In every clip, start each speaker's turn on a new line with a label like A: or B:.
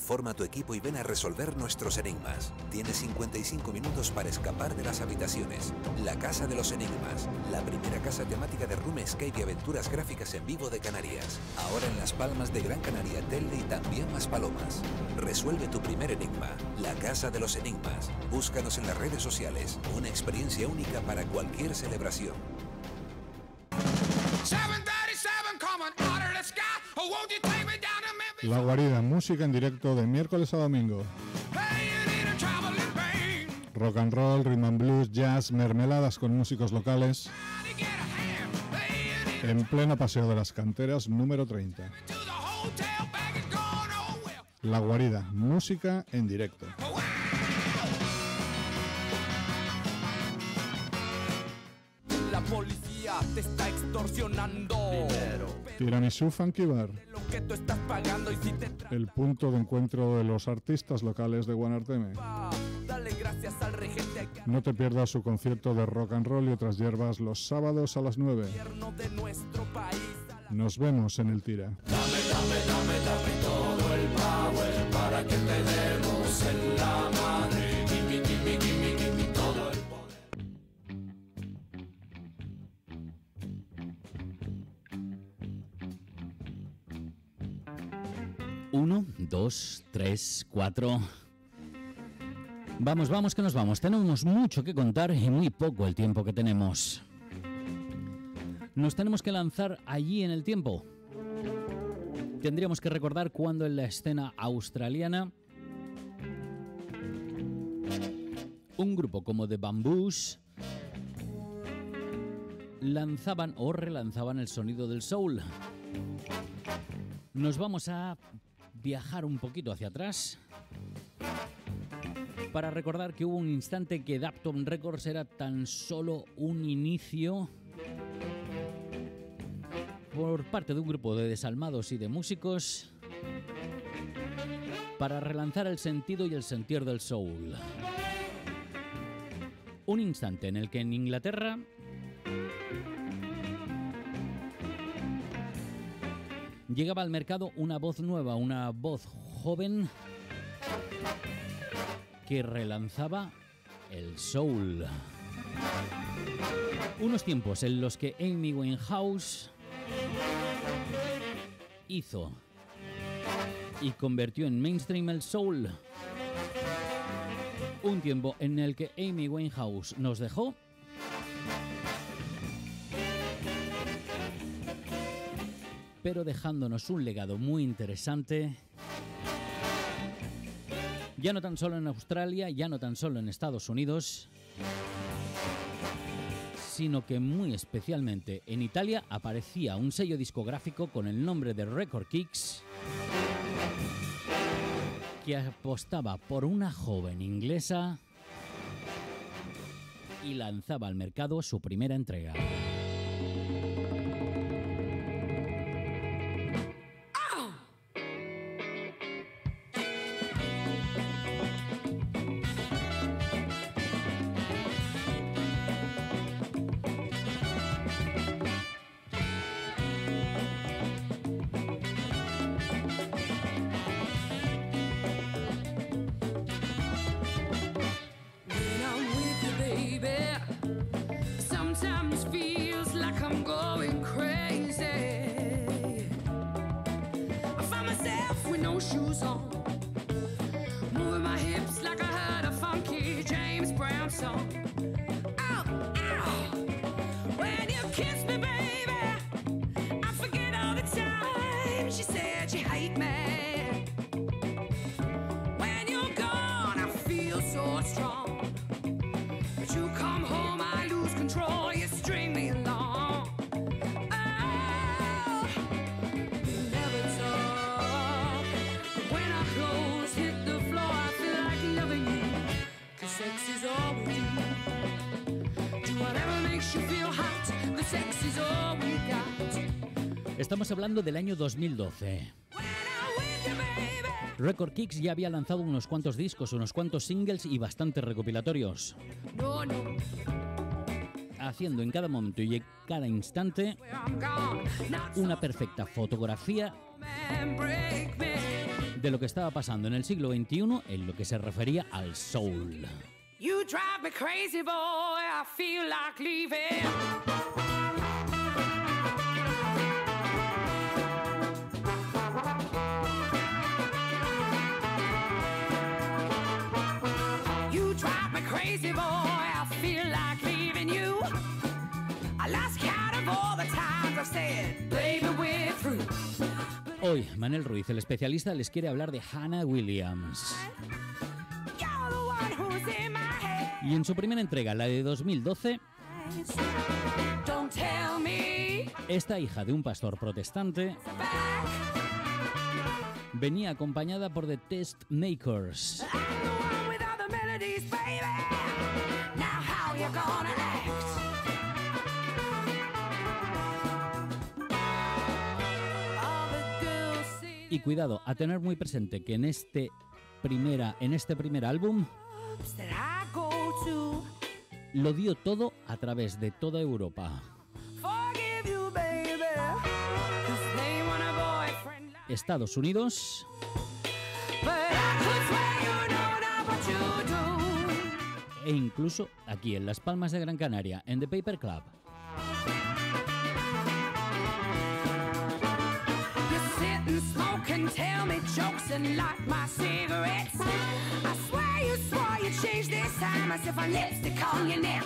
A: Forma tu equipo y ven a resolver nuestros enigmas. Tienes 55 minutos para escapar de las habitaciones. La Casa de los Enigmas, la primera casa temática de room escape y aventuras gráficas en vivo de Canarias. Ahora en Las Palmas de Gran Canaria, Telde y también Más Palomas. Resuelve tu primer enigma. La Casa de los Enigmas. Búscanos en las redes sociales. Una experiencia única para cualquier celebración.
B: La guarida, música en directo de miércoles a domingo. Rock and roll, rhythm and blues, jazz, mermeladas con músicos locales. En pleno paseo de las canteras número 30. La guarida, música en directo.
C: La policía te está extorsionando.
B: Tiramisú Funky Bar, el punto de encuentro de los artistas locales de Guanarteme. No te pierdas su concierto de rock and roll y otras hierbas los sábados a las 9. Nos vemos en el Tira.
D: Dame, dame, dame, 3, 4. Vamos, vamos, que nos vamos. Tenemos mucho que contar y muy poco el tiempo que tenemos. Nos tenemos que lanzar allí en el tiempo. Tendríamos que recordar cuando en la escena australiana un grupo como The Bamboos lanzaban o relanzaban el sonido del soul. Nos vamos a viajar un poquito hacia atrás para recordar que hubo un instante que Dapton Records era tan solo un inicio por parte de un grupo de desalmados y de músicos para relanzar el sentido y el sentir del soul. Un instante en el que en Inglaterra llegaba al mercado una voz nueva, una voz joven que relanzaba el soul. Unos tiempos en los que Amy Winehouse hizo y convirtió en mainstream el soul. Un tiempo en el que Amy Winehouse nos dejó pero dejándonos un legado muy interesante. Ya no tan solo en Australia, ya no tan solo en Estados Unidos, sino que muy especialmente en Italia aparecía un sello discográfico con el nombre de Record Kicks que apostaba por una joven inglesa y lanzaba al mercado su primera entrega. Estamos hablando del año 2012. Record Kicks ya había lanzado unos cuantos discos, unos cuantos singles y bastantes recopilatorios, haciendo en cada momento y en cada instante una perfecta fotografía de lo que estaba pasando en el siglo XXI en lo que se refería al soul.
E: You me crazy, boy. I feel like leaving. Crazy, boy. I feel like leaving you. I lost count of all the times I've said, baby, we're through.
D: Hoy, Manel Ruiz, el especialista, les quiere hablar de Hannah Williams. Y en su primera entrega, la de 2012,
E: Don't tell me
D: esta hija de un pastor protestante venía acompañada por The Test Makers. Y cuidado, a tener muy presente que en este primera, en este primer álbum lo dio todo a través de toda Europa. Estados Unidos e incluso aquí en Las Palmas de Gran Canaria, en The Paper Club.
E: And tell me jokes and light my cigarettes. I swear you swore you changed this time as if I lipstick on your neck.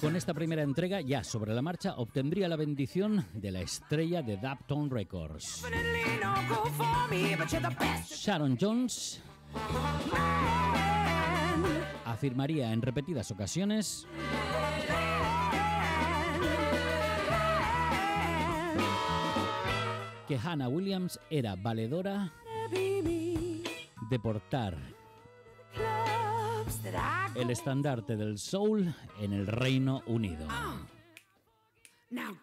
D: Con esta primera entrega, ya sobre la marcha, obtendría la bendición de la estrella de Dapton Records. Sharon Jones afirmaría en repetidas ocasiones que Hannah Williams era valedora de portar el estandarte del soul en el Reino Unido.
E: Now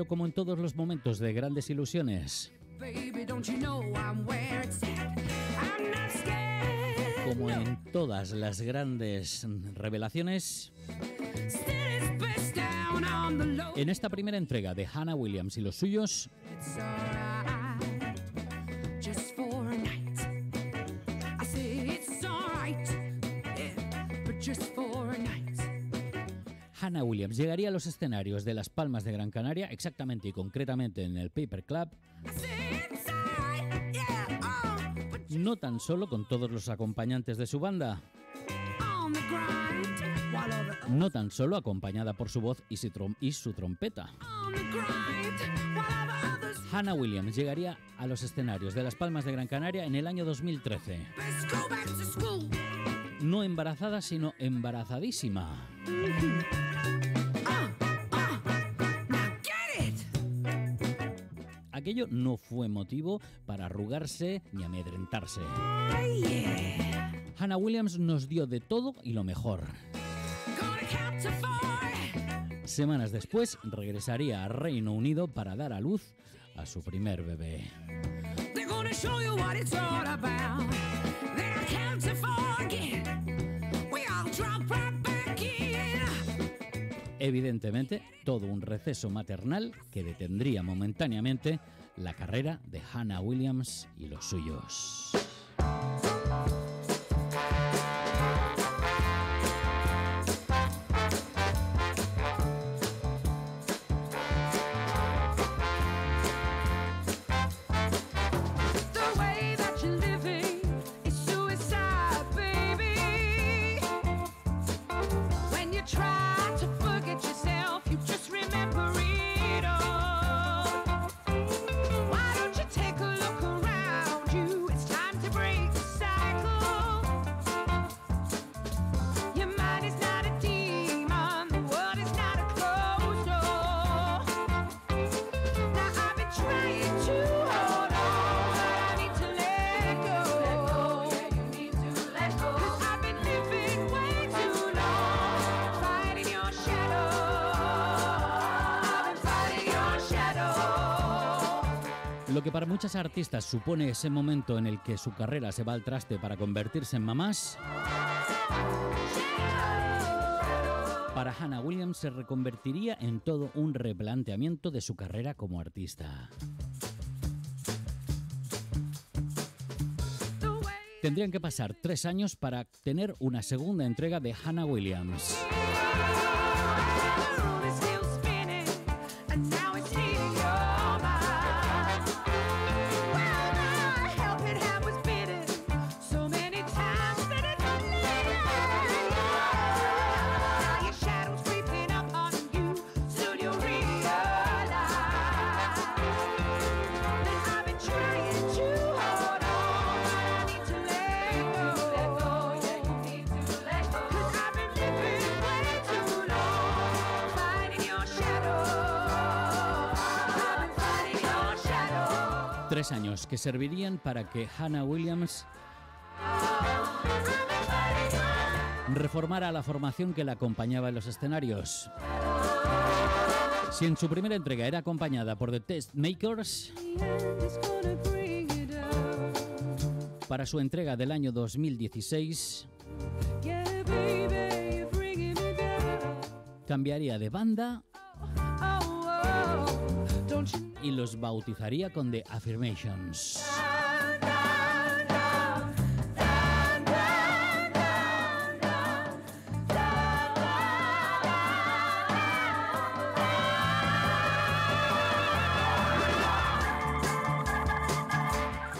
D: Pero como en todos los momentos de grandes ilusiones, como en todas las grandes revelaciones, en esta primera entrega de Hannah Williams y los suyos, Williams llegaría a los escenarios de Las Palmas de Gran Canaria, exactamente y concretamente en el Paper Club, no tan solo con todos los acompañantes de su banda, no tan solo acompañada por su voz y su, y su trompeta. Hannah Williams llegaría a los escenarios de Las Palmas de Gran Canaria en el año 2013.
E: best go back to school.
D: No embarazada, sino embarazadísima. Aquello no fue motivo para arrugarse ni amedrentarse. Hannah Williams nos dio de todo y lo mejor. Semanas después regresaría a Reino Unido para dar a luz a su primer bebé. Evidentemente, todo un receso maternal que detendría momentáneamente la carrera de Hannah Williams y los suyos.
E: Lo que para muchas artistas supone ese momento en el que su carrera se va al traste para convertirse en mamás, para Hannah Williams se reconvertiría en todo un replanteamiento de su carrera como artista. Tendrían que pasar tres años para tener una segunda entrega de Hannah Williams. Tres años que servirían para que Hannah Williams reformara la formación que la acompañaba en los escenarios. Si en su primera entrega era acompañada por The Test Makers, para su entrega del año 2016 cambiaría de banda y los bautizaría con The Affirmations.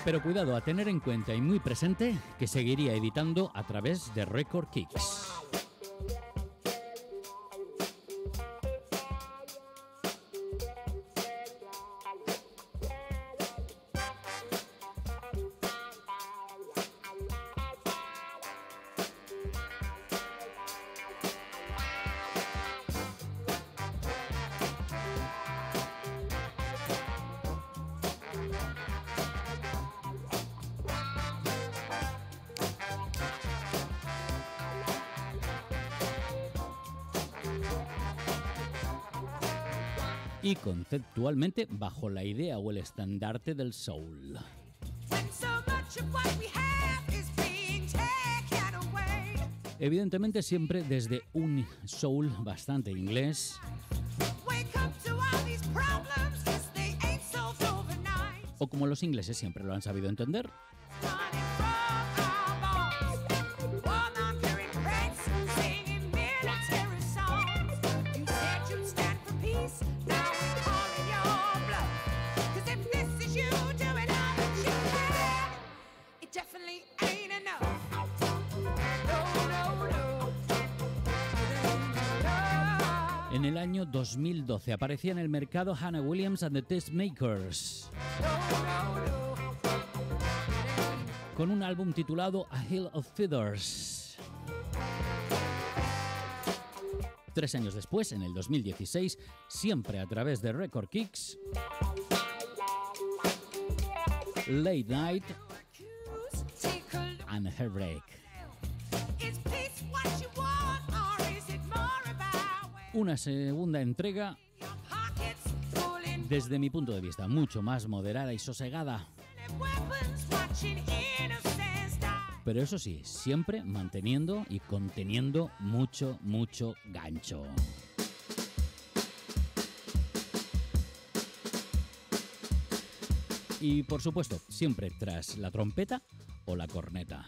E: Pero cuidado a tener en cuenta y muy presente que seguiría editando a través de Record Kicks. Bajo la idea o el estandarte del soul. Evidentemente siempre desde un soul bastante inglés. O como los ingleses siempre lo han sabido entender, el año 2012 aparecía en el mercado Hannah Williams and the Tastemakers. Con un álbum titulado A Hill of Feathers. Tres años después, en el 2016, siempre a través de Record Kicks, Late Night and Heartbreak. Una segunda entrega desde mi punto de vista mucho más moderada y sosegada. Pero eso sí, siempre manteniendo y conteniendo mucho, mucho gancho. Y por supuesto, siempre tras la trompeta o la corneta.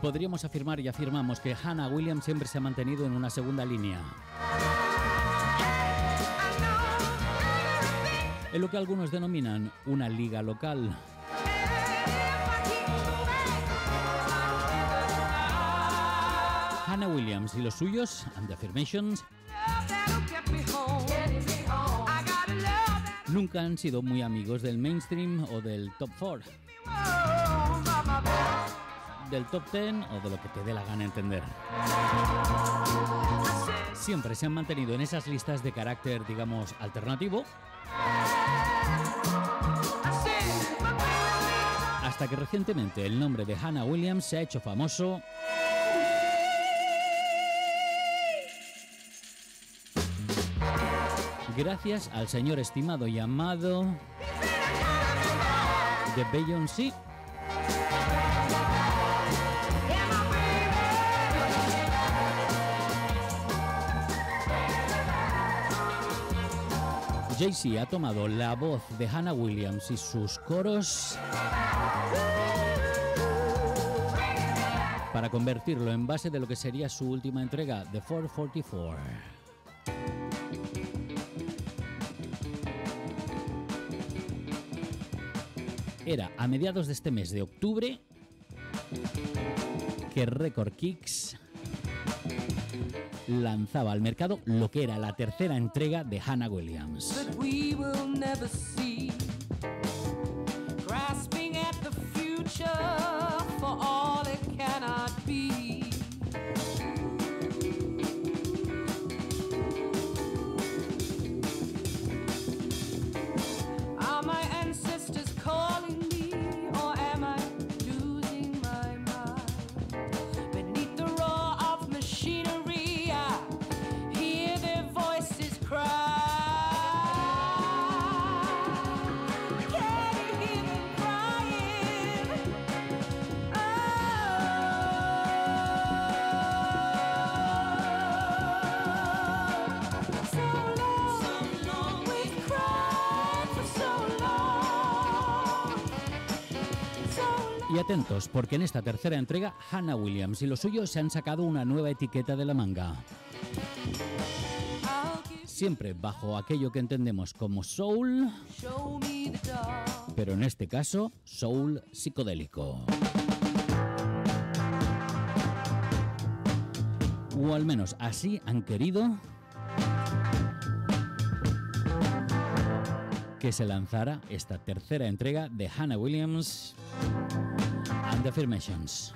E: Podríamos afirmar y afirmamos que Hannah Williams siempre se ha mantenido en una segunda línea. En lo que algunos denominan una liga local. Hannah Williams y los suyos, and the affirmations, nunca han sido muy amigos del mainstream o del top 4, del top 10 o de lo que te dé la gana entender. Siempre se han mantenido en esas listas de carácter, digamos, alternativo, hasta que recientemente el nombre de Hannah Williams se ha hecho famoso gracias al señor estimado llamado de Beyoncé. Jay-Z ha tomado la voz de Hannah Williams y sus coros para convertirlo en base de lo que sería su última entrega, The 444. Era a mediados de este mes de octubre que Record Kicks lanzaba al mercado lo que era la tercera entrega de Hannah Williams. Atentos, porque en esta tercera entrega Hannah Williams y los suyos se han sacado una nueva etiqueta de la manga. Siempre bajo aquello que entendemos como soul, pero en este caso soul psicodélico. O al menos así han querido que se lanzara esta tercera entrega de Hannah Williams the Affirmations.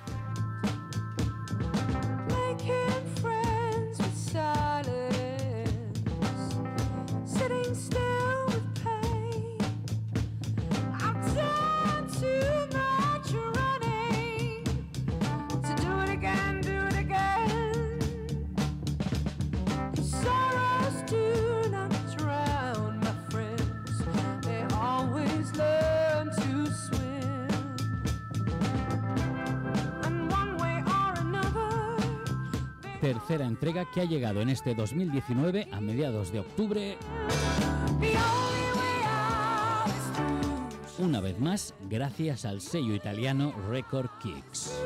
E: Tercera entrega que ha llegado en este 2019 a mediados de octubre, una vez más gracias al sello italiano Record Kicks.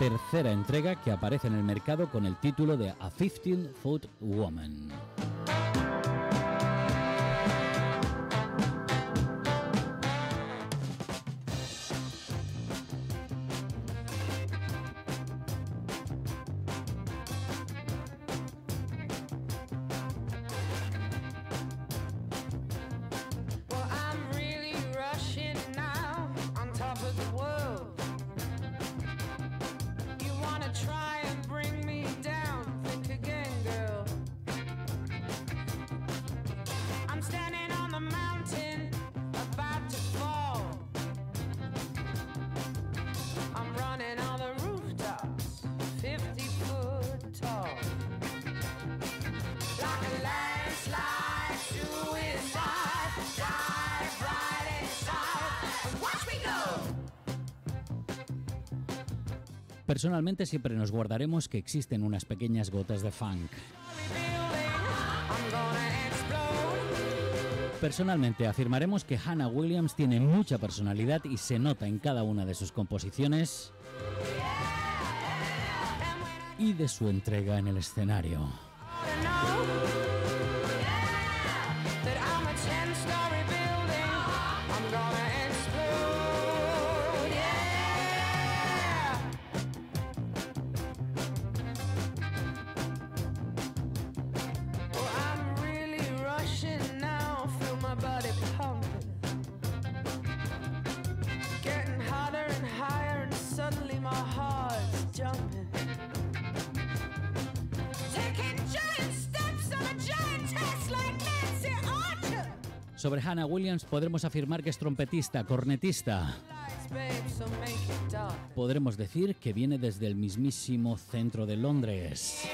E: Tercera entrega que aparece en el mercado con el título de A 15 Foot Woman. Personalmente siempre nos guardaremos que existen unas pequeñas gotas de funk.
D: Personalmente afirmaremos que Hannah Williams tiene mucha personalidad y se nota en cada una de sus composiciones y de su entrega en el escenario. Hannah Williams podremos afirmar que es trompetista, cornetista. Podremos decir que viene desde el mismísimo centro de Londres.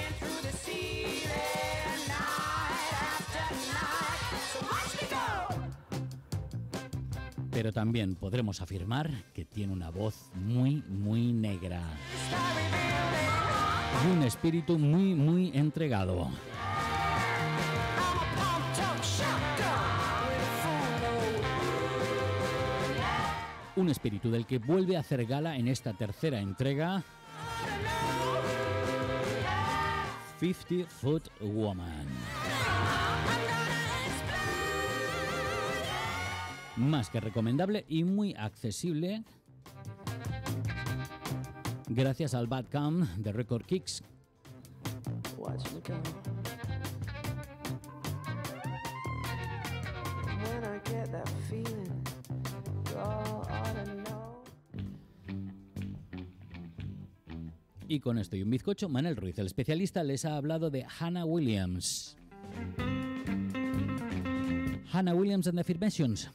D: Pero también podremos afirmar que tiene una voz muy, muy negra. Y un espíritu muy, muy entregado. Un espíritu del que vuelve a hacer gala en esta tercera entrega, 50 Foot Woman. Más que recomendable y muy accesible gracias al Badcam de Record Kicks Y con esto y un bizcocho, Manel Ruiz, el especialista, les ha hablado de Hannah Williams. Hannah Williams and the Affirmations.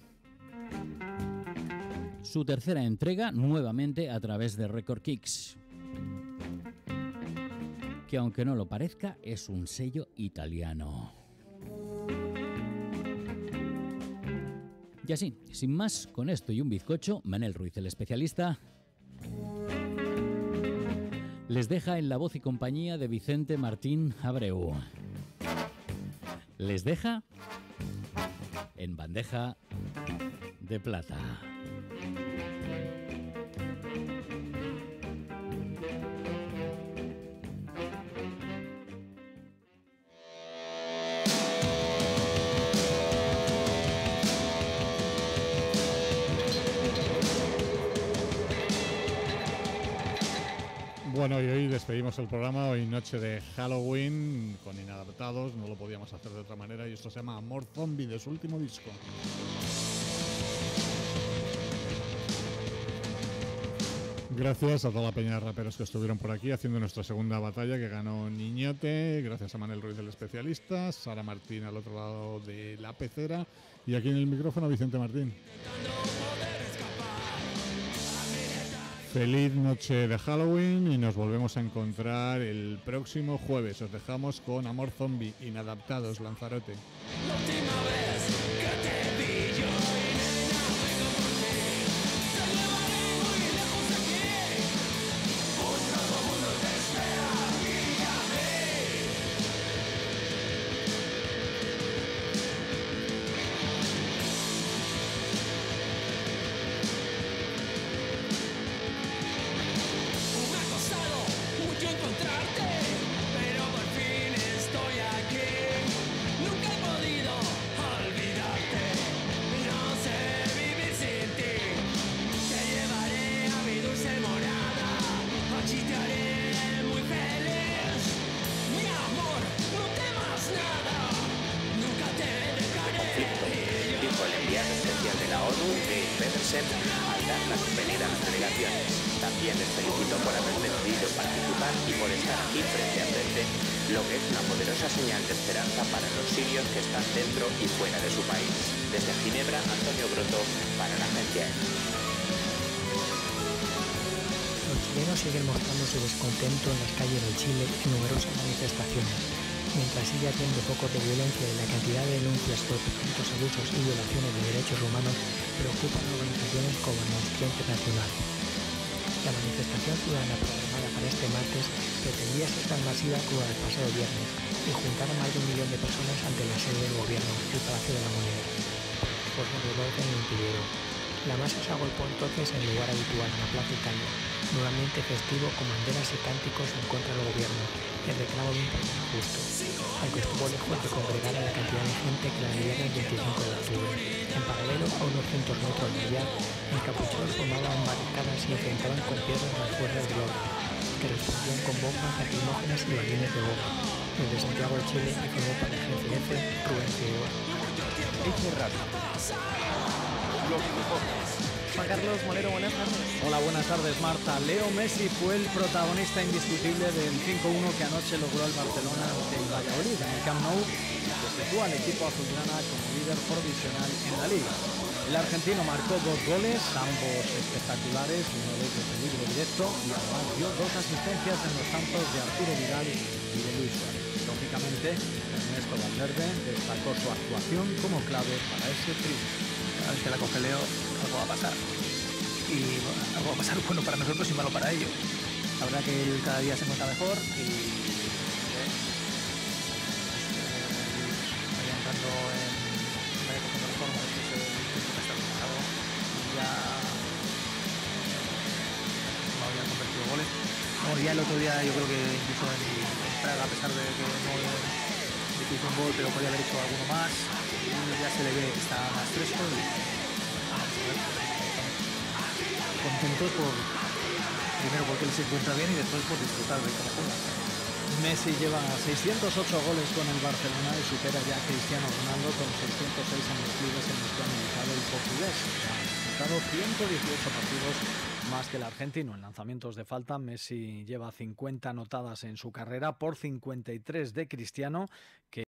D: Su tercera entrega, nuevamente a través de Record Kicks. Que aunque no lo parezca, es un sello italiano. Y así, sin más, con esto y un bizcocho, Manel Ruiz, el especialista, les deja en la voz y compañía de Vicente Martín Abreu. Les deja en bandeja de plata.
B: Despedimos el programa, hoy noche de Halloween, con Inadaptados, no lo podíamos hacer de otra manera, y esto se llama Amor Zombie, de su último disco. Gracias a toda la peña de raperos que estuvieron por aquí haciendo nuestra segunda batalla que ganó Niñote, gracias a Manuel Ruiz del especialista, Sara Martín al otro lado de la pecera y aquí en el micrófono Vicente Martín. Feliz noche de Halloween y nos volvemos a encontrar el próximo jueves. Os dejamos con Amor Zombie, Inadaptados, Lanzarote.
F: Y por estar aquí frente a frente, lo que es una poderosa señal de esperanza para los sirios que están dentro y fuera de su país. Desde Ginebra, Antonio Broto, para la agencia EFE.
G: Los chilenos siguen mostrando su descontento en las calles de Chile en numerosas manifestaciones. Mientras sigue habiendo focos de violencia y la cantidad de denuncias por presuntos abusos y violaciones de derechos humanos preocupan organizaciones como Amnistía Internacional. La manifestación ciudadana programada este martes pretendía ser tan masiva como la del pasado viernes y juntar a más de un millón de personas ante la sede del gobierno, el Palacio de la Moneda. fuerzas del orden lo impidieron. La masa se agolpó entonces en el lugar habitual, en la Plaza Italia, nuevamente festivo con banderas y cánticos en contra del gobierno, en reclamo de un país justo, aunque estuvo lejos de congregar a la cantidad de gente que la vivía el 25 de octubre. En paralelo a unos cientos metros de allá, encapuchados formaban barricadas y enfrentaban con piedras las fuerzas del orden, que respondían con bombas lacrimógenas y balines de goma. Desde Santiago de Chile informó para el GCF Rubén Figueroa.
H: Juan Carlos Molero, buenas tardes.
I: Hola, buenas tardes Marta. Leo Messi fue el protagonista indiscutible del 5-1 que anoche logró el Barcelona ante el Valladolid en el Camp Nou, que sitúa al equipo azulgrana como líder provisional en la liga. El argentino marcó dos goles, ambos espectaculares, uno de ellos libro directo y además dio dos asistencias en los campos de Arturo Vidal y de Luis Suárez. Lógicamente, Ernesto Valverde destacó su actuación como clave para ese triunfo.
H: Cada vez que la coge Leo, algo va a pasar. Y bueno, algo va a pasar bueno para nosotros y malo para ellos. La verdad que él cada día se encuentra mejor y ya el otro día yo creo que incluso en, Praga, a pesar de que no hizo un gol, pero podía haber hecho alguno más, ya se le ve que está más fresco y contentos por primero porque él se encuentra bien y después por disfrutar de cómo juega.
I: Messi lleva 608 goles con el Barcelona y supera ya Cristiano Ronaldo con 606 en los clubes en los que ha militado el portugués. Ha disputado 118 partidos más que el argentino. En lanzamientos de falta, Messi lleva 50 anotadas en su carrera por 53 de Cristiano, que